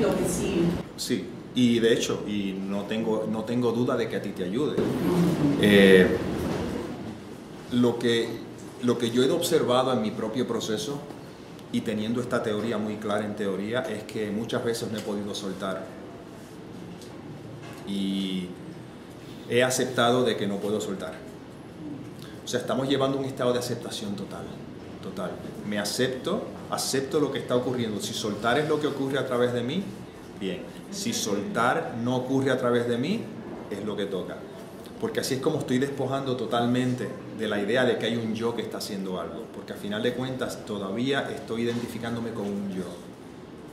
que sí. Sí, y de hecho, y no tengo, no tengo duda de que a ti te ayude. Eh, lo, que, lo que yo he observado en mi propio proceso y teniendo esta teoría muy clara en teoría es que muchas veces no he podido soltar. Y he aceptado de que no puedo soltar. O sea, estamos llevando un estado de aceptación total, total. Me acepto, acepto lo que está ocurriendo. Si soltar es lo que ocurre a través de mí, bien. Si soltar no ocurre a través de mí, es lo que toca. Porque así es como estoy despojando totalmente de la idea de que hay un yo que está haciendo algo. Porque a final de cuentas todavía estoy identificándome con un yo.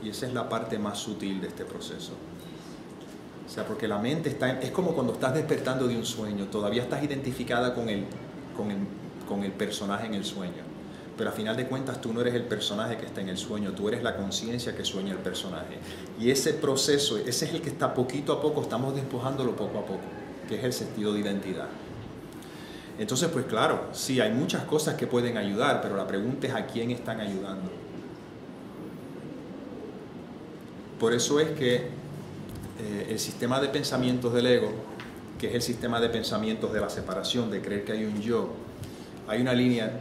Y esa es la parte más sutil de este proceso. O sea, porque la mente está, es como cuando estás despertando de un sueño, todavía estás identificada con el, con el, con el personaje en el sueño. Pero a final de cuentas tú no eres el personaje que está en el sueño, tú eres la conciencia que sueña el personaje. Y ese proceso, ese es el que está poquito a poco, estamos despojándolo poco a poco, que es el sentido de identidad. Entonces, pues claro, sí, hay muchas cosas que pueden ayudar, pero la pregunta es a quién están ayudando. Por eso es que eh, el sistema de pensamientos del ego, que es el sistema de pensamientos de la separación, de creer que hay un yo, hay una línea,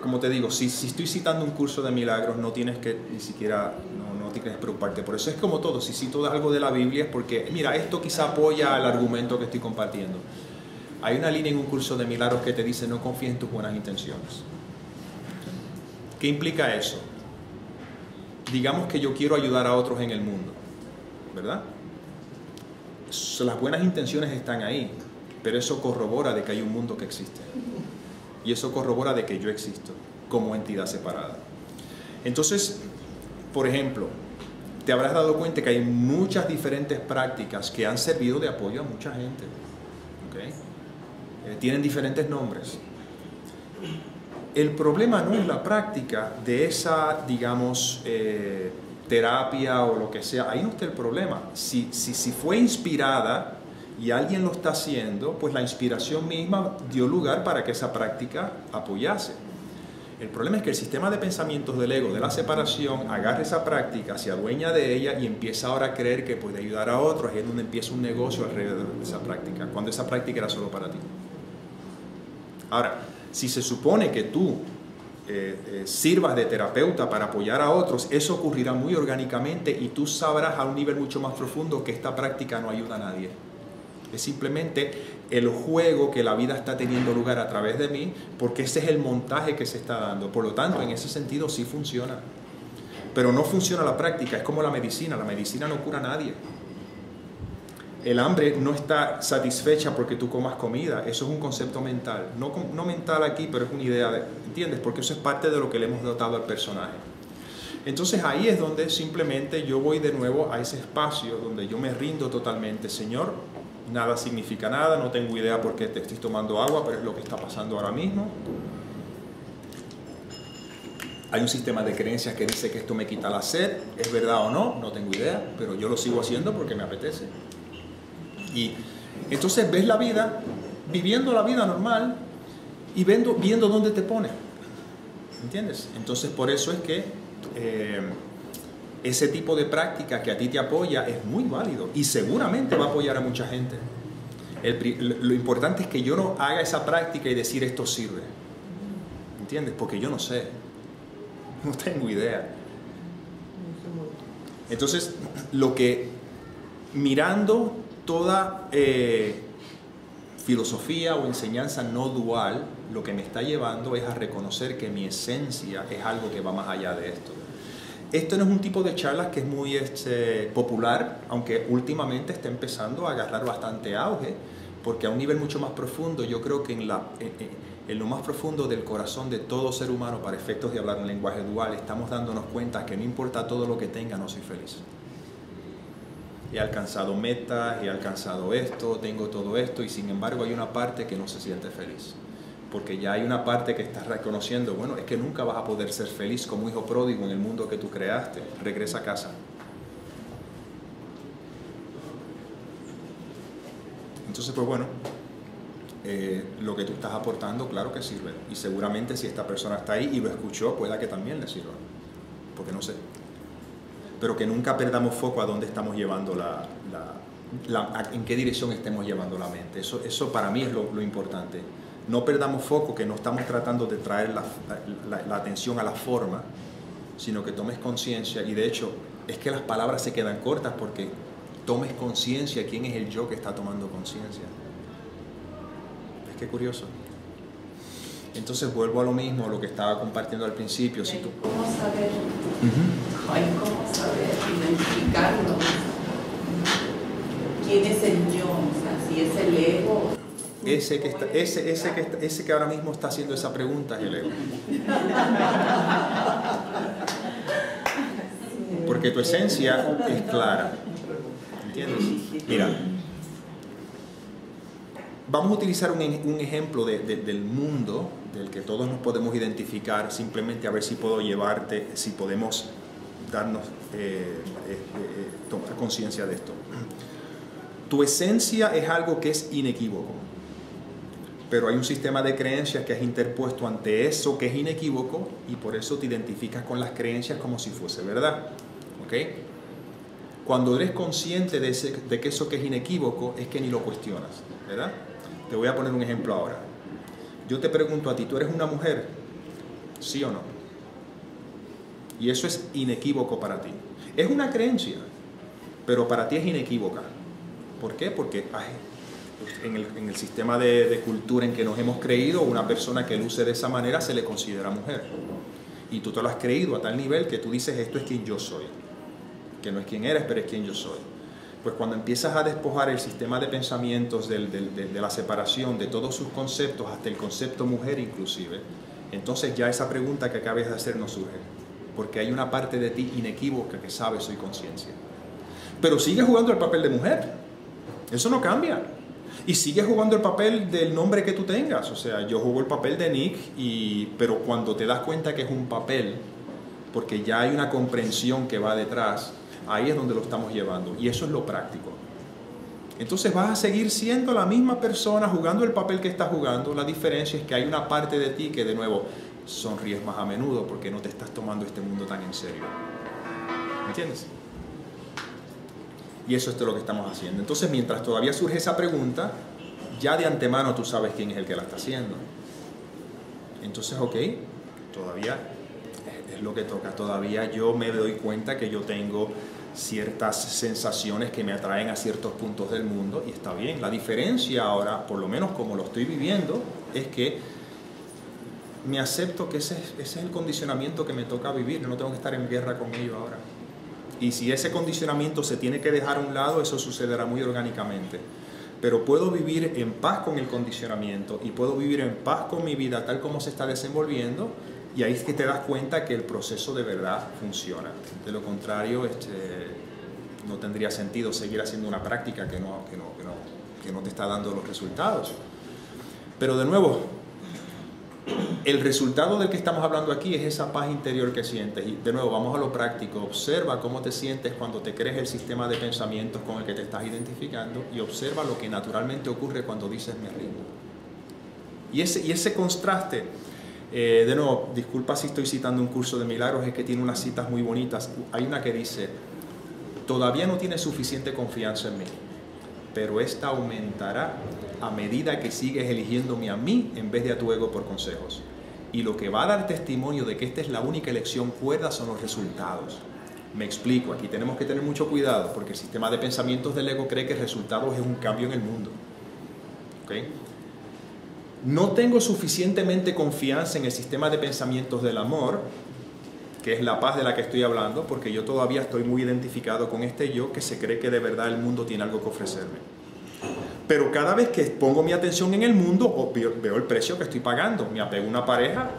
como te digo, si, estoy citando un curso de milagros, no tienes que ni siquiera, no, no tienes preocuparte. Por eso es como todo, si cito algo de la Biblia es porque, mira, esto quizá apoya el argumento que estoy compartiendo. Hay una línea en un curso de milagros que te dice no confíes en tus buenas intenciones. ¿Qué implica eso? Digamos que yo quiero ayudar a otros en el mundo, ¿verdad? Las buenas intenciones están ahí, pero eso corrobora de que hay un mundo que existe. Y eso corrobora de que yo existo como entidad separada. Entonces, por ejemplo, te habrás dado cuenta que hay muchas diferentes prácticas que han servido de apoyo a mucha gente. ¿okay? Eh, tienen diferentes nombres. El problema no es la práctica de esa, digamos, eh, terapia o lo que sea. Ahí no está el problema. Si, si, si fue inspirada y alguien lo está haciendo, pues la inspiración misma dio lugar para que esa práctica apoyase. El problema es que el sistema de pensamientos del ego, de la separación, agarra esa práctica, se adueña de ella y empieza ahora a creer que puede ayudar a otros, es donde empieza un negocio alrededor de esa práctica, cuando esa práctica era solo para ti. Ahora, si se supone que tú eh, eh, sirvas de terapeuta para apoyar a otros, eso ocurrirá muy orgánicamente y tú sabrás a un nivel mucho más profundo que esta práctica no ayuda a nadie. Es simplemente el juego que la vida está teniendo lugar a través de mí, porque ese es el montaje que se está dando. Por lo tanto, en ese sentido sí funciona. Pero no funciona la práctica, es como la medicina. La medicina no cura a nadie. El hambre no está satisfecha porque tú comas comida, eso es un concepto mental. No, mental aquí, pero es una idea, de, ¿entiendes? Porque eso es parte de lo que le hemos dotado al personaje. Entonces ahí es donde simplemente yo voy de nuevo a ese espacio donde yo me rindo totalmente. Señor, nada significa nada, no tengo idea por qué te estoy tomando agua, pero es lo que está pasando ahora mismo. Hay un sistema de creencias que dice que esto me quita la sed, es verdad o no, no tengo idea, pero yo lo sigo haciendo porque me apetece. Y entonces ves la vida, viviendo la vida normal y viendo, viendo dónde te pone. ¿Entiendes? Entonces por eso es que eh, ese tipo de práctica que a ti te apoya es muy válido y seguramente va a apoyar a mucha gente. Lo importante es que yo no haga esa práctica y decir esto sirve. ¿Entiendes? Porque yo no sé. No tengo idea. Entonces, lo que mirando toda eh, filosofía o enseñanza no dual, lo que me está llevando es a reconocer que mi esencia es algo que va más allá de esto. Esto no es un tipo de charlas que es muy este, popular, aunque últimamente está empezando a agarrar bastante auge, porque a un nivel mucho más profundo, yo creo que en, la, en, en lo más profundo del corazón de todo ser humano, para efectos de hablar en lenguaje dual, estamos dándonos cuenta que no importa todo lo que tenga, no soy feliz. He alcanzado metas, he alcanzado esto, tengo todo esto, y sin embargo hay una parte que no se siente feliz porque ya hay una parte que estás reconociendo, bueno, es que nunca vas a poder ser feliz como hijo pródigo en el mundo que tú creaste, regresa a casa. Entonces, pues bueno, eh, lo que tú estás aportando, claro que sirve. Y seguramente si esta persona está ahí y lo escuchó, pueda que también le sirva. Porque no sé. Pero que nunca perdamos foco a dónde estamos llevando la, en qué dirección estemos llevando la mente. Eso, eso para mí es lo, importante. No perdamos foco que no estamos tratando de traer la, la atención a la forma, sino que tomes conciencia. Y de hecho, es que las palabras se quedan cortas porque tomes conciencia quién es el yo que está tomando conciencia. Es que curioso. Entonces vuelvo a lo mismo, a lo que estaba compartiendo al principio. Si tú... ¿Cómo saber? ¿Cómo saber identificarlo? ¿Quién es el yo? O sea, si es el ego. Ese que, está, ese, ese, que, ese que ahora mismo está haciendo esa pregunta es el ego. Porque tu esencia es clara. ¿Entiendes? Mira, vamos a utilizar un, ejemplo del mundo del que todos nos podemos identificar, simplemente a ver si puedo llevarte, si podemos darnos, eh, eh, eh, tomar conciencia de esto. Tu esencia es algo que es inequívoco, pero hay un sistema de creencias que es interpuesto ante eso que es inequívoco y por eso te identificas con las creencias como si fuese verdad. ¿Ok? Cuando eres consciente de que eso que es inequívoco es que ni lo cuestionas, ¿verdad? Te voy a poner un ejemplo ahora. Yo te pregunto a ti, ¿tú eres una mujer? ¿Sí o no? Y eso es inequívoco para ti. Es una creencia, pero para ti es inequívoca. ¿Por qué? Porque en, el, sistema de, de, cultura en que nos hemos creído, una persona que luce de esa manera se le considera mujer. Y tú te lo has creído a tal nivel que tú dices, esto es quien yo soy que no es quien eres, pero es quien yo soy. Pues cuando empiezas a despojar el sistema de pensamientos de, la separación, de todos sus conceptos, hasta el concepto mujer inclusive, entonces ya esa pregunta que acabas de hacer no surge, porque hay una parte de ti inequívoca que sabe soy conciencia. Pero sigue jugando el papel de mujer, eso no cambia. Y sigue jugando el papel del nombre que tú tengas. O sea, yo juego el papel de Nick, y, pero cuando te das cuenta que es un papel, porque ya hay una comprensión que va detrás, Ahí es donde lo estamos llevando y eso es lo práctico. Entonces vas a seguir siendo la misma persona jugando el papel que estás jugando. La diferencia es que hay una parte de ti que de nuevo sonríes más a menudo porque no te estás tomando este mundo tan en serio. ¿Me entiendes? Y eso es lo que estamos haciendo. Entonces mientras todavía surge esa pregunta, ya de antemano tú sabes quién es el que la está haciendo. Entonces, ok, todavía es lo que toca. Todavía yo me doy cuenta que yo tengo ciertas sensaciones que me atraen a ciertos puntos del mundo y está bien. La diferencia ahora, por lo menos como lo estoy viviendo, es que me acepto que ese, es el condicionamiento que me toca vivir, no tengo que estar en guerra con ello ahora. Y si ese condicionamiento se tiene que dejar a un lado, eso sucederá muy orgánicamente. Pero puedo vivir en paz con el condicionamiento y puedo vivir en paz con mi vida tal como se está desenvolviendo y ahí es que te das cuenta que el proceso de verdad funciona. De lo contrario, este, no tendría sentido seguir haciendo una práctica que no, que, no, que, no, que no te está dando los resultados. Pero de nuevo, el resultado del que estamos hablando aquí es esa paz interior que sientes. Y de nuevo, vamos a lo práctico. Observa cómo te sientes cuando te crees el sistema de pensamientos con el que te estás identificando y observa lo que naturalmente ocurre cuando dices mi ritmo. Y ese, y ese contraste eh, de nuevo, disculpa si estoy citando un curso de milagros, es que tiene unas citas muy bonitas. Hay una que dice, todavía no tienes suficiente confianza en mí, pero esta aumentará a medida que sigues eligiéndome a mí en vez de a tu ego por consejos. Y lo que va a dar testimonio de que esta es la única elección cuerda son los resultados. Me explico, aquí tenemos que tener mucho cuidado porque el sistema de pensamientos del ego cree que el resultado es un cambio en el mundo. ¿Okay? no tengo suficientemente confianza en el sistema de pensamientos del amor, que es la paz de la que estoy hablando, porque yo todavía estoy muy identificado con este yo que se cree que de verdad el mundo tiene algo que ofrecerme. Pero cada vez que pongo mi atención en el mundo, veo el precio que estoy pagando. Me apego a una pareja,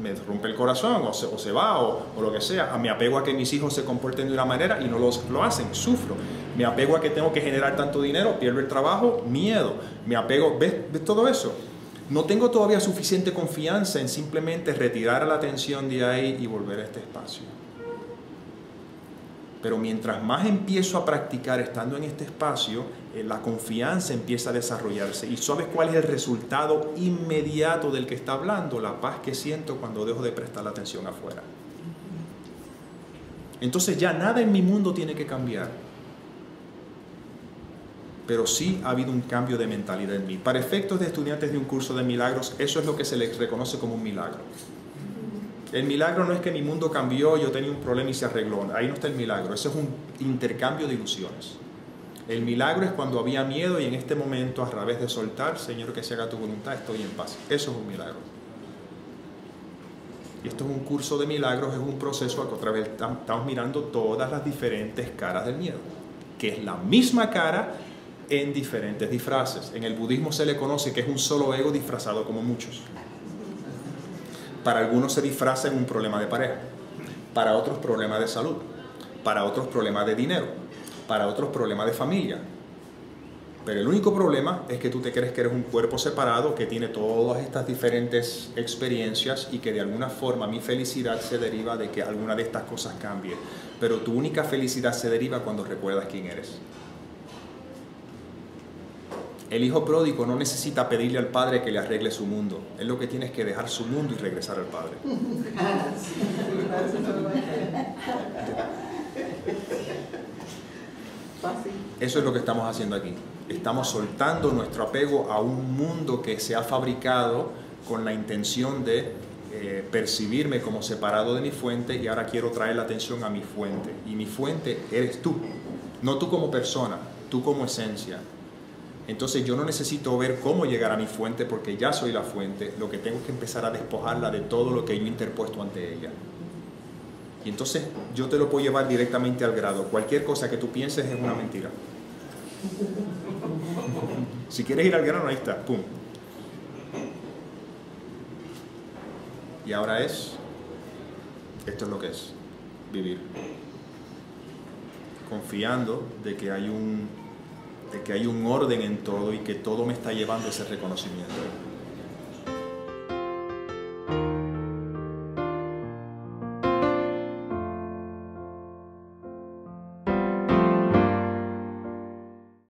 me rompe el corazón, o se, va, o, lo que sea. Me apego a que mis hijos se comporten de una manera y no lo hacen, sufro. Me apego a que tengo que generar tanto dinero, pierdo el trabajo, miedo. Me apego, ¿ves, ¿ves todo eso? No tengo todavía suficiente confianza en simplemente retirar la atención de ahí y volver a este espacio. Pero mientras más empiezo a practicar estando en este espacio, eh, la confianza empieza a desarrollarse. ¿Y sabes cuál es el resultado inmediato del que está hablando? La paz que siento cuando dejo de prestar la atención afuera. Entonces ya nada en mi mundo tiene que cambiar. Pero sí ha habido un cambio de mentalidad en mí. Para efectos de estudiantes de un curso de milagros, eso es lo que se les reconoce como un milagro. El milagro no es que mi mundo cambió, yo tenía un problema y se arregló. Ahí no está el milagro. Eso es un intercambio de ilusiones. El milagro es cuando había miedo y en este momento, a través de soltar, Señor, que se haga tu voluntad, estoy en paz. Eso es un milagro. Y esto es un curso de milagros, es un proceso a que otra vez estamos mirando todas las diferentes caras del miedo, que es la misma cara en diferentes disfraces. En el budismo se le conoce que es un solo ego disfrazado como muchos. Para algunos se disfraza en un problema de pareja, para otros problemas de salud, para otros problemas de dinero, para otros problemas de familia. Pero el único problema es que tú te crees que eres un cuerpo separado que tiene todas estas diferentes experiencias y que de alguna forma mi felicidad se deriva de que alguna de estas cosas cambie. Pero tu única felicidad se deriva cuando recuerdas quién eres. El hijo pródigo no necesita pedirle al padre que le arregle su mundo. Él lo que tiene es que dejar su mundo y regresar al padre. Eso es lo que estamos haciendo aquí. Estamos soltando nuestro apego a un mundo que se ha fabricado con la intención de eh, percibirme como separado de mi fuente y ahora quiero traer la atención a mi fuente. Y mi fuente eres tú, no tú como persona, tú como esencia. Entonces yo no necesito ver cómo llegar a mi fuente porque ya soy la fuente. Lo que tengo es que empezar a despojarla de todo lo que yo he interpuesto ante ella. Y entonces yo te lo puedo llevar directamente al grado. Cualquier cosa que tú pienses es una mentira. Si quieres ir al grano, ahí está, pum. Y ahora es, esto es lo que es, vivir. Confiando de que hay un, de que hay un orden en todo y que todo me está llevando ese reconocimiento.